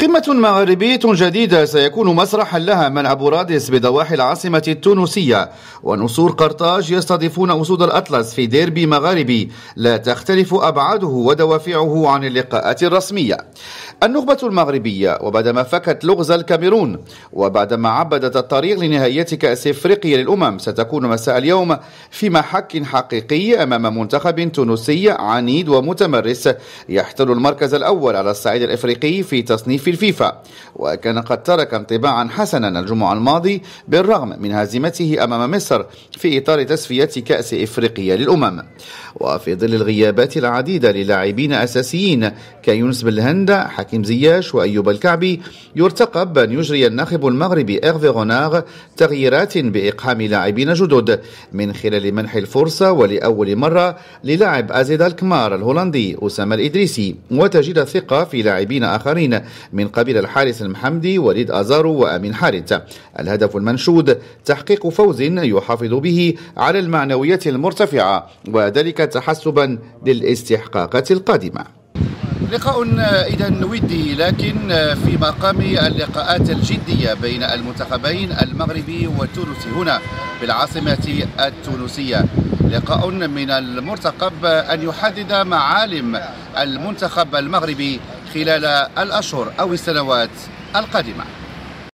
قمة مغربية جديدة سيكون مسرحا لها من أبو رادس بضواحي العاصمة التونسية. ونصور قرطاج يستضيفون أسود الأطلس في ديربي مغاربي. لا تختلف أبعاده ودوافعه عن اللقاءات الرسمية. النخبة المغربية وبعدما فكت لغز الكاميرون وبعدما عبدت الطريق لنهاية كأس إفريقيا للأمم ستكون مساء اليوم في محك حقيقي أمام منتخب تونسي عنيد ومتمرس يحتل المركز الأول على الصعيد الإفريقي في تصنيف الفيفا. وكان قد ترك انطباعا حسنا الجمعة الماضي بالرغم من هزيمته أمام مصر في إطار تسفية كأس إفريقيا للأمم. وفي ظل الغيابات العديدة للاعبين أساسيين كيونس بالهند حكيم زياش وأيوب الكعبي يرتقب أن يجري الناخب المغربي إغفي غوناغ تغييرات بإقحام لاعبين جدد من خلال منح الفرصة ولأول مرة للاعب أزيد الكمار الهولندي أسامة الإدريسي وتجد الثقة في لاعبين آخرين من قبيل الحارس المحمدي وليد أزارو وأمين حارث. الهدف المنشود تحقيق فوز يحافظ به على المعنوية المرتفعة وذلك تحسبا للاستحقاقات القادمة. لقاء إذا ودي لكن في مقام اللقاءات الجدية بين المنتخبين المغربي والتونسي هنا بالعاصمة التونسية. لقاء من المرتقب أن يحدد معالم المنتخب المغربي خلال الأشهر أو السنوات القادمة.